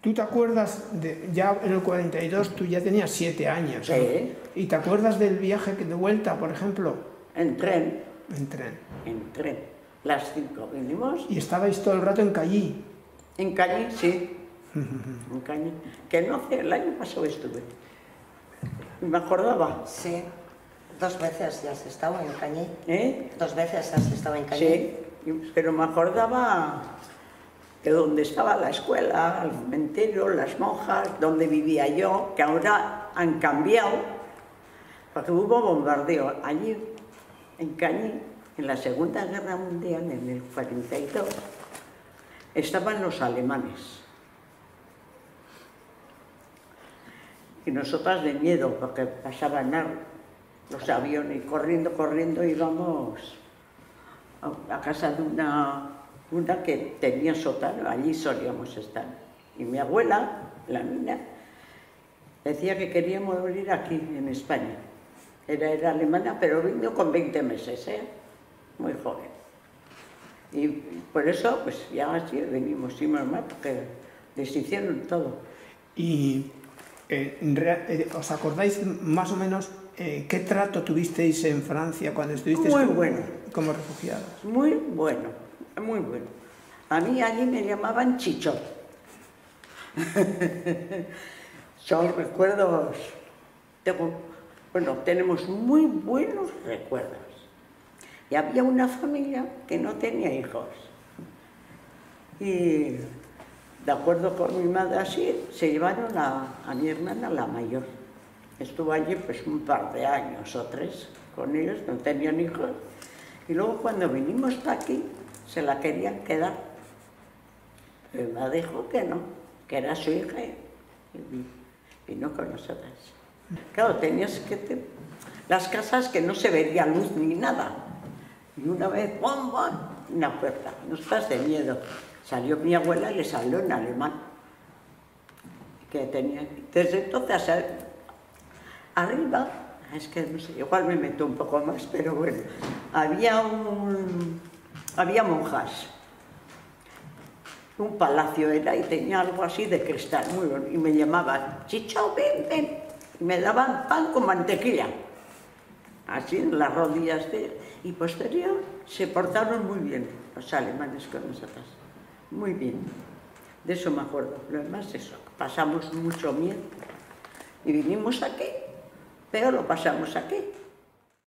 ¿Tú te acuerdas, de, ya en el 42 tú ya tenías siete años? Sí. ¿no? ¿Y te acuerdas del viaje de vuelta, por ejemplo? En tren, En tren. en tren. Las cinco vinimos. Y estabais todo el rato en Callí. En Cañí, sí. En Cañí. Que no hace, el año pasado estuve. Y me acordaba. Sí, dos veces ya has estado en Cañí. ¿Eh? Dos veces has estado en Cañí. Sí, pero me acordaba de donde estaba la escuela, el cementerio, las monjas, donde vivía yo, que ahora han cambiado, porque hubo bombardeo allí, en Cañí, en la Segunda Guerra Mundial, en el 42, estaban los alemanes. Y nosotras de miedo, porque pasaban los aviones, corriendo, corriendo íbamos a casa de una, una que tenía sótano, allí solíamos estar. Y mi abuela, la mina, decía que quería morir aquí, en España. Era, era alemana, pero vino con 20 meses, ¿eh? muy joven. Y por eso, pues ya así venimos, sí, mamá, porque les hicieron todo. ¿Y eh, eh, os acordáis más o menos eh, qué trato tuvisteis en Francia cuando estuvisteis Muy como, bueno. como refugiados? Muy bueno, muy bueno. A mí allí me llamaban Chicho. Son recuerdos, tengo, bueno, tenemos muy buenos recuerdos. Y había una familia que no tenía hijos. Y de acuerdo con mi madre así, se llevaron a, a mi hermana, la mayor. Estuvo allí pues un par de años o tres con ellos, no tenían hijos. Y luego cuando vinimos para aquí, se la querían quedar. Pero me dijo que no, que era su hija y vi- vino con nosotras. Claro, tenías que... te- Las casas que no se veía luz ni nada. Y una vez, ¡bom, bom! Una puerta. Nosotras de miedo. Salió mi abuela y le salió en alemán. Que tenía... Desde entonces, arriba, es que no sé, igual me meto un poco más, pero bueno, había un... Había monjas. Un palacio era y tenía algo así de cristal, muy bonito. Y me llamaban, Chicho, ven, ven. Y me daban pan con mantequilla. Así en las rodillas de... Y posterior se portaron muy bien los alemanes con nosotras. Muy bien. De eso me acuerdo. Lo demás eso. Pasamos mucho miedo. Y vinimos aquí. Pero lo pasamos aquí.